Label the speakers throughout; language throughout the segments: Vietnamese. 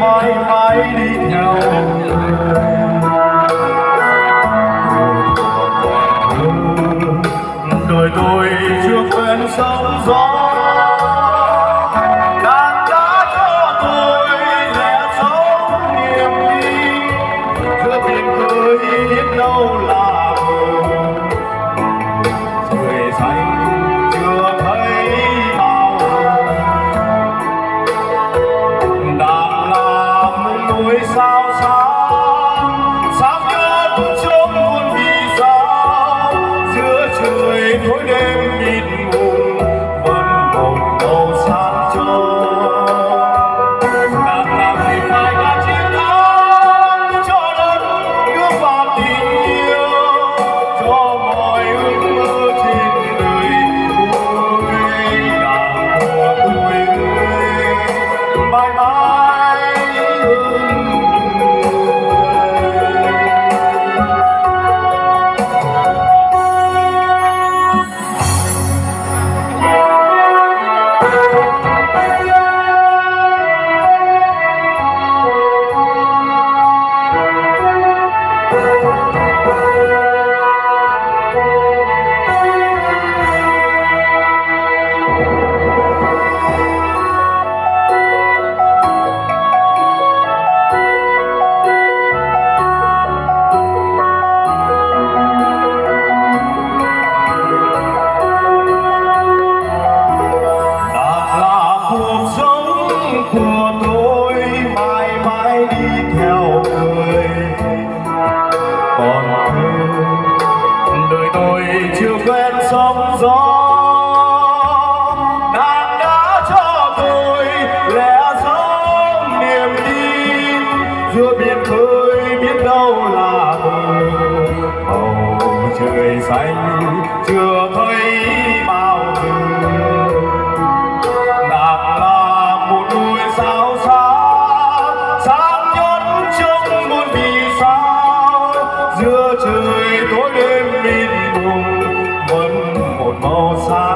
Speaker 1: mãi mãi đi nhau, đời tôi chưa quen sóng gió. my mind. còn thương đời tôi chưa quen sóng gió. Nàng đã cho tôi lẽ sóng niềm tin, giữa biển khơi biết đâu là bờ bầu trời xanh, chưa thấy Mozart.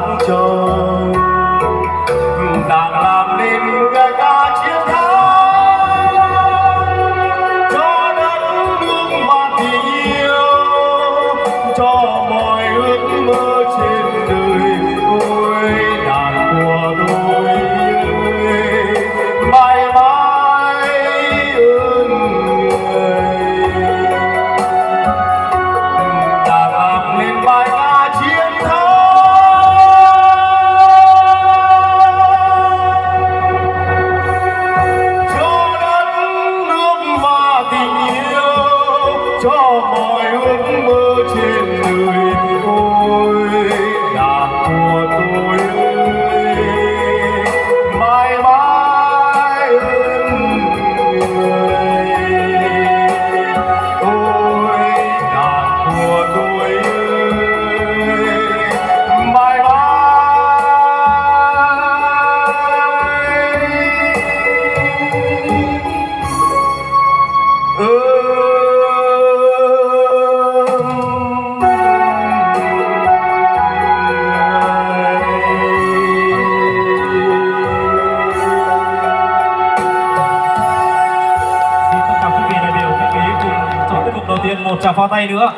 Speaker 1: tiền một
Speaker 2: trả pho tay nữa.